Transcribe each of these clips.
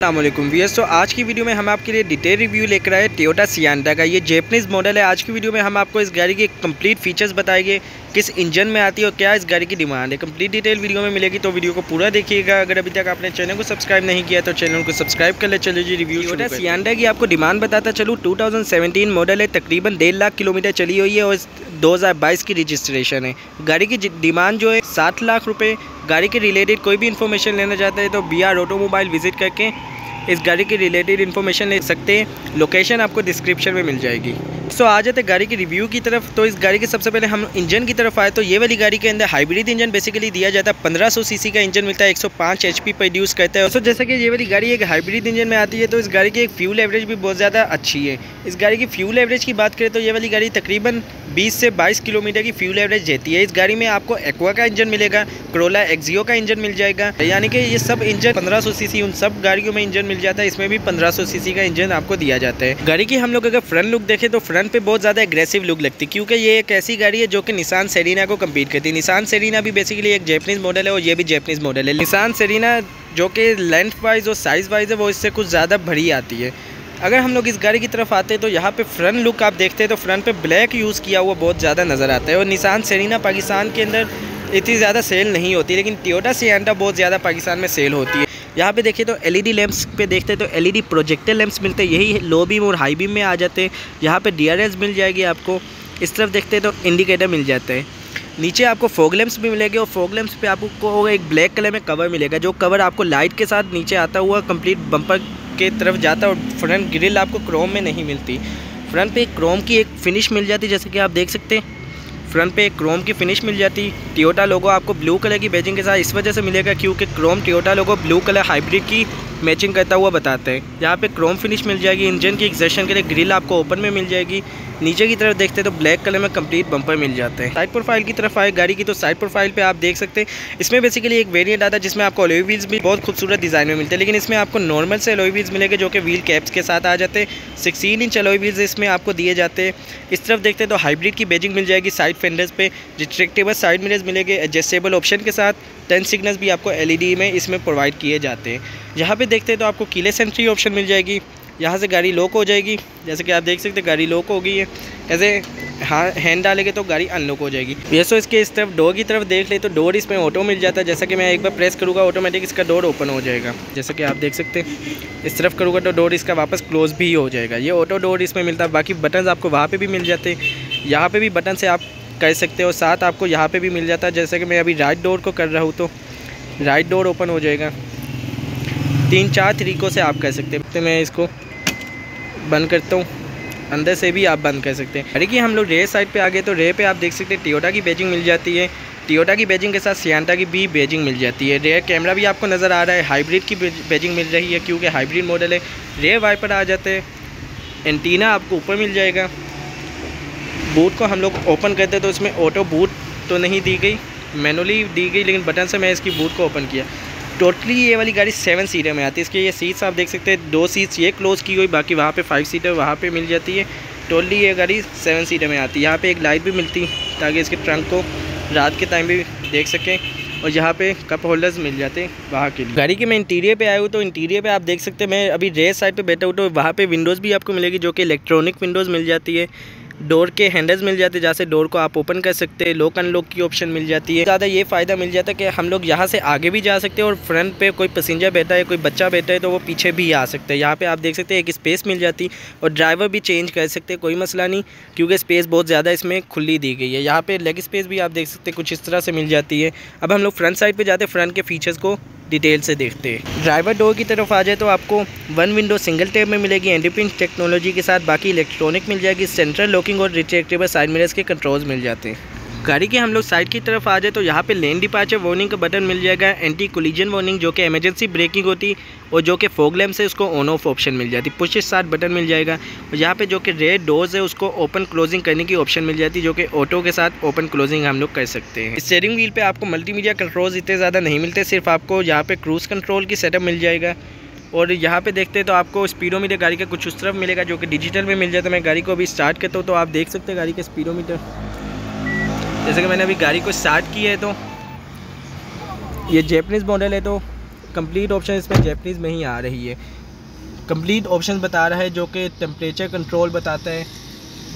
अल्लाम VS तो आज की वीडियो में हम आपके लिए डिटेल रिव्यू लेकर आए टोयोटा सियांडा का। ये जेपनीज़ मॉडल है। आज की वीडियो में हम आपको इस गाड़ी के कंप्लीट फीचर्स बताएँगे। किस इंजन में आती है और क्या इस गाड़ी की डिमांड है? कंप्लीट डिटेल वीडियो में मिलेगी तो वीडियो को पूरा देखिएगा। अगर अभी तक आपने चैनल को सब्सक्राइब नहीं किया तो चैनल को सब्सक्राइब कर ले। चलिए जी रिव्यू टोयोटा सियांडा की आपको डिमांड बताता चलूँ टू मॉडल है तकरीबन डेढ़ लाख किलोमीटर चली हुई है और 2022 की रजिस्ट्रेशन है। गाड़ी की डिमांड जो है सात लाख रुपये गाड़ी के रिलेटेड कोई भी इन्फॉर्मेशन लेना चाहते हैं तो बी आर ऑटोमोबाइल विज़िट करके इस गाड़ी की रिलेटेड इन्फॉर्मेशन ले सकते हैं। लोकेशन आपको डिस्क्रिप्शन में मिल जाएगी। सो आ जाते गाड़ी की रिव्यू की तरफ़। तो इस गाड़ी के सबसे पहले हम इंजन की तरफ़ आए तो ये वाली गाड़ी के अंदर हाइब्रिड इंजन बेसिकली दिया जाता है। 1500 सीसी का इंजन मिलता है 105 एचपी प्रोड्यूस करता है। सो जैसे कि ये वाली गाड़ी एक हाइब्रिड इंजन में आती है तो इस गाड़ी की एक फ्यूल एवरेज भी बहुत ज़्यादा अच्छी है। इस गाड़ी की फ्यूल एवरेज की बात करें तो ये वाली गाड़ी तकरीबन 20 से 22 किलोमीटर की फ्यूल एवरेज देती है। इस गाड़ी में आपको एक्वा का इंजन मिलेगा क्रोला एक्जियो का इंजन मिल जाएगा। यानी कि ये सब इंजन 1500 सीसी उन सब गाड़ियों में इंजन मिल जाता है। इसमें भी 1500 सीसी का इंजन आपको दिया जाता है। गाड़ी की हम लोग अगर फ्रंट लुक देखें तो फ्रंट पे बहुत ज़्यादा एग्रेसिव लुक लगती है, क्योंकि ये एक ऐसी गाड़ी है जो कि निशान सेरीना को कम्पीट करती है। निशान सेरीना भी बेसिकली एक जैपनीज़ मॉडल है और ये भी जैपनीज़ मॉडल है। निशान सेरीना जो कि लेंथ वाइज और साइज़ वाइज है, वो इससे कुछ ज़्यादा भरी आती है। अगर हम लोग इस गाड़ी की तरफ़ आते हैं तो यहाँ पे फ्रंट लुक आप देखते हैं तो फ्रंट पे ब्लैक यूज़ किया हुआ बहुत ज़्यादा नज़र आता है। और निशान सेरीना पाकिस्तान के अंदर इतनी ज़्यादा सेल नहीं होती, लेकिन टोयोटा सियांडा बहुत ज़्यादा पाकिस्तान में सेल होती है। यहाँ पे देखिए तो एलईडी लैंप्स पे देखते हैं तो एलईडी प्रोजेक्टर लैंप्स मिलते हैं, यही लो बीम और हाई बीम में आ जाते हैं। यहाँ पे डीआरएस मिल जाएगी आपको, इस तरफ़ देखते हैं तो इंडिकेटर मिल जाते हैं। नीचे आपको फोग लैम्प्स भी मिलेंगे और फोग लैम्प्स पे आपको एक ब्लैक कलर में कवर मिलेगा, जो कवर आपको लाइट के साथ नीचे आता हुआ कंप्लीट बम्पर के तरफ़ जाता और फ्रंट ग्रिल आपको क्रोम में नहीं मिलती। फ्रंट पे क्रोम की एक फिनिश मिल जाती जैसे कि आप देख सकते हैं। फ्रंट पे एक क्रोम की फिनिश मिल जाती। टियोटा लोगो आपको ब्लू कलर की बैजिंग के साथ इस वजह से मिलेगा क्योंकि chrome Toyota logo blue colour hybrid की मैचिंग करता हुआ बताते हैं। यहाँ पे क्रोम फिनिश मिल जाएगी इंजन की एग्जेशन के लिए ग्रिल आपको ओपन में मिल जाएगी। नीचे की तरफ़ देखते हैं तो ब्लैक कलर में कंप्लीट बम्पर मिल जाते हैं। साइड प्रोफ़ाइल की तरफ़ आए, गाड़ी की तो साइड प्रोफ़ाइल पे आप देख सकते हैं। इसमें बेसिकली एक वेरिएंट आता है जिसमें आपको अलोई व्हील्स भी बहुत खूबसूरत डिज़ाइन में मिलते हैं, लेकिन इसमें आपको नॉर्मल से अलोई व्हील्स मिलेंगे जो कि व्हील कैप्स के साथ आ जाते हैं। सिक्सटीन इंच अलोई व्हील्स इसमें आपको दिए जाते हैं। इस तरफ़ देखते हैं तो हाइब्रिड की बेजिंग मिल जाएगी साइड फेंडर्स पे रिस्ट्रिक्टेबल साइड मिरर्स मिलेंगे एडजस्टेबल ऑप्शन के साथ टेन सिग्नल्स भी आपको एलईडी में इसमें प्रोवाइड किए जाते हैं। यहाँ पे देखते हैं तो आपको कीले सेंट्री ऑप्शन मिल जाएगी। यहाँ से गाड़ी लॉक हो जाएगी। जैसे कि आप देख सकते हैं, गाड़ी लॉक हो गई है। ऐसे हाँ हैंड डालेंगे तो गाड़ी अनलॉक हो जाएगी। ये सो इसके इस तरफ़ डोर की तरफ़ देख ले तो डोर इसमें ऑटो मिल जाता है। जैसा कि मैं एक बार प्रेस करूँगा ऑटोमेटिक इसका डोर ओपन हो जाएगा। जैसा कि आप देख सकते हैं, इस तरफ़ करूँगा तो डोर इसका वापस क्लोज भी हो जाएगा। ये ऑटो डोर इसमें मिलता है। बाकी बटन आपको वहाँ पर भी मिल जाते हैं। यहाँ पर भी बटन से आप कर सकते हो। साथ आपको यहाँ पर भी मिल जाता है। जैसे कि मैं अभी राइट डोर को कर रहा हूँ तो राइट डोर ओपन हो जाएगा। तीन चार तरीक़ों से आप कर सकते हैं। तो मैं इसको बंद करता हूँ। अंदर से भी आप बंद कर सकते हैं। अरे कि हम लोग रे साइड पे आ गए तो रे पे आप देख सकते हैं टियोटा की बेजिंग मिल जाती है। टियोटा की बेजिंग के साथ सियांटा की भी बेजिंग मिल जाती है। रेयर कैमरा भी आपको नज़र आ रहा है। हाइब्रिड की बेजिंग मिल रही है क्योंकि हाइब्रिड मॉडल है। रेयर वाइपर आ जाते हैं। एंटीना आपको ऊपर मिल जाएगा। बूट को हम लोग ओपन करते तो इसमें ऑटो बूट तो नहीं दी गई। मैनुअली दी गई, लेकिन बटन से मैं इसकी बूट को ओपन किया। टोटली ये वाली गाड़ी सेवन सीटर में आती है। इसके ये सीट्स आप देख सकते हैं, दो सीट्स ये क्लोज़ की हुई, बाकी वहाँ पे फाइव सीटर वहाँ पे मिल जाती है। टोटली ये गाड़ी सेवन सीटर में आती है। यहाँ पे एक लाइट भी मिलती है, ताकि इसके ट्रंक को रात के टाइम भी देख सकें और यहाँ पे कप होल्डर्स मिल जाते हैं वहाँ के लिए। गाड़ी के मैं इंटीरियर पे आया हूँ तो इंटीरियर पे आप देख सकते हैं, मैं अभी रेस साइड पे बैठा हूँ तो वहाँ पे विंडोज़ भी आपको मिलेगी, जो कि इलेक्ट्रॉनिक विंडोज़ मिल जाती है। डोर के हैंडल्स मिल जाते हैं, जहाँ से डोर को आप ओपन कर सकते हैं लॉक अनलॉक की ऑप्शन मिल जाती है। ज़्यादा ये फ़ायदा मिल जाता है कि हम लोग यहाँ से आगे भी जा सकते हैं और फ्रंट पे कोई पैसेंजर बैठा है, कोई बच्चा बैठा है तो वो पीछे भी आ सकते हैं। यहाँ पे आप देख सकते हैं एक स्पेस मिल जाती और ड्राइवर भी चेंज कर सकते हैं, कोई मसला नहीं, क्योंकि स्पेस बहुत ज़्यादा इसमें खुली दी गई है। यहाँ पर लेग स्पेस भी आप देख सकते कुछ इस तरह से मिल जाती है। अब हम लोग फ्रंट साइड पर जाते हैं फ्रंट के फीचर्स को डिटेल से देखते हैं। ड्राइवर डोर की तरफ़ आ जाए तो आपको वन विंडो सिंगल टेप में मिलेगी एंडीपिन टेक्नोलॉजी के साथ बाकी इलेक्ट्रॉनिक मिल जाएगी, सेंट्रल लॉकिंग और रिट्रेक्टेबल साइड मिरर्स के कंट्रोल्स मिल जाते हैं। गाड़ी के हम लोग साइड की तरफ़ आ जाए तो यहाँ पे लेन डिपार्चर वार्निंग का बटन मिल जाएगा एंटी कोलिजन वार्निंग जो कि इमरजेंसी ब्रेकिंग होती और जो कि फोग लैम्प से उसको ऑन ऑफ़ ऑप्शन मिल जाती। पुश स्टार्ट बटन मिल जाएगा। और यहाँ पे जो कि रेड डोर्स है, उसको ओपन क्लोजिंग करने की ऑप्शन मिल जाती, जो कि ऑटो के साथ ओपन क्लोजिंग हम लोग कर सकते हैं। स्टेयरिंग व्हील पर आपको मल्टीमीडिया कंट्रोल्स इतने ज़्यादा नहीं मिलते, सिर्फ़ आपको यहाँ पर क्रूज़ कंट्रोल की सेटअप मिल जाएगा। और यहाँ पे देखते हैं तो आपको स्पीडोमीटर गाड़ी का कुछ उस तरफ़ मिलेगा, जो कि डिजिटल में मिल जाता है। मैं गाड़ी को अभी स्टार्ट करता हूँ तो आप देख सकते हैं गाड़ी का स्पीडोमीटर जैसे कि मैंने अभी गाड़ी को स्टार्ट किया है तो ये जैपनीज़ मॉडल है तो कंप्लीट ऑप्शन इसमें जैपनीज़ में ही आ रही है। कंप्लीट ऑप्शन बता रहा है जो कि टेम्परेचर कंट्रोल बताता है।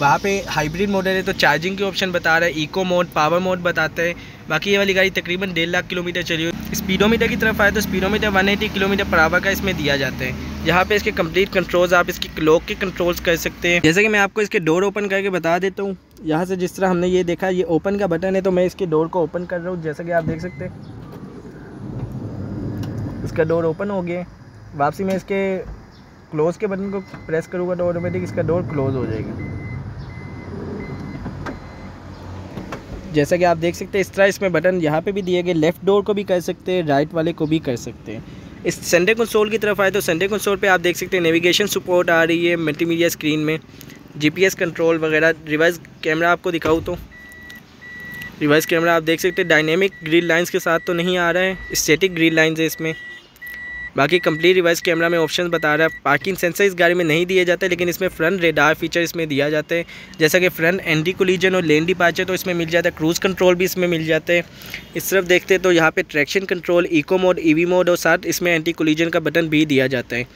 वहाँ पे हाइब्रिड मॉडल है तो चार्जिंग के ऑप्शन बता रहा है इको मोड पावर मोड बताता है। बाकी ये वाली गाड़ी तकरीबन डेढ़ लाख किलोमीटर चली हुई। स्पीडोमीटर की तरफ़ आए तो स्पीडोमीटर 180 किलोमीटर पर आवर का इसमें दिया जाता है। यहाँ पे इसके कंप्लीट कंट्रोल्स आप इसकी क्लॉक के कंट्रोल्स कर सकते हैं। जैसे कि मैं आपको इसके डोर ओपन करके बता देता हूँ। यहाँ से जिस तरह हमने ये देखा, ये ओपन का बटन है तो मैं इसके डोर को ओपन कर रहा हूँ, जैसा कि आप देख सकते हैं। इसका डोर ओपन हो गया वापसी में इसके क्लोज़ के बटन को प्रेस करूँगा तो ऑटोमेटिक इसका डोर क्लोज़ हो जाएगा। जैसा कि आप देख सकते हैं, इस तरह इसमें बटन यहाँ पे भी दिए गए, लेफ़्ट डोर को भी कर सकते हैं, राइट वाले को भी कर सकते हैं। इस संडे कंसोल की तरफ़ आए तो संडे कंसोल पे आप देख सकते हैं नेविगेशन सपोर्ट आ रही है मल्टीमीडिया स्क्रीन में। जीपीएस कंट्रोल वगैरह रिवर्स कैमरा आपको दिखाऊँ तो। रिवर्स कैमरा आप देख सकते हैं डायनेमिक ग्रीन लाइंस के साथ तो नहीं आ रहा है स्टेटिक ग्रीन लाइंस है इसमें। बाकी कंप्लीट रिवर्स कैमरा में ऑप्शन बता रहा है पार्किंग सेंसर इस गाड़ी में नहीं दिए जाते, लेकिन इसमें फ्रंट रेडार फीचर इसमें दिया जाता है। जैसा कि फ्रंट एंटी कोलिजन और लेन डिपार्चर तो इसमें मिल जाता है क्रूज़ कंट्रोल भी इसमें मिल जाते हैं। इस तरफ़ देखते तो यहाँ पे traction control eco mode EV mode और साथ इसमें एंटी कोलिजन का बटन भी दिया जाता है।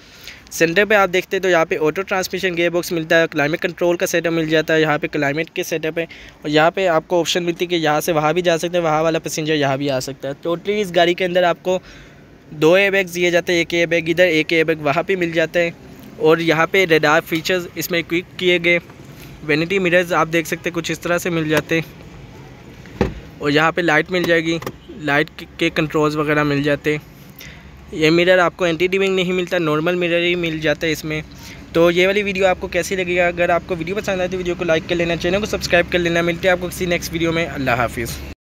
सेंटर पे आप देखते हैं तो यहाँ पे ऑटो ट्रांसमिशन गेयर बॉक्स मिलता है क्लाइमेट कंट्रोल का सेटअप मिल जाता है, यहाँ पे क्लाइमेट के सेटअप है, और यहाँ पे आपको ऑप्शन मिलती है कि यहाँ से वहाँ भी जा सकते हैं, वहाँ वाला पैसेंजर यहाँ भी आ सकता है। टोटली इस गाड़ी के अंदर आपको दो ए बैग दिए जाते हैं, एक ए बैग इधर, एक ए बैग वहाँ पे मिल जाता है। और यहाँ पे रेडार फीचर्स इसमें क्विक किए गए। वेनिटी मिरर्स आप देख सकते कुछ इस तरह से मिल जाते और यहाँ पे लाइट मिल जाएगी लाइट के कंट्रोल्स वगैरह मिल जाते ये मिरर आपको एंटी डिविंग नहीं मिलता नॉर्मल मिरर ही मिल जाता है इसमें। तो ये वाली वीडियो आपको कैसी लगेगा? अगर आपको वीडियो पसंद आए तो वीडियो को लाइक कर लेना चैनल को सब्सक्राइब कर लेना। मिलते हैं आपको किसी नेक्स्ट वीडियो में। अल्लाह हाफिज़।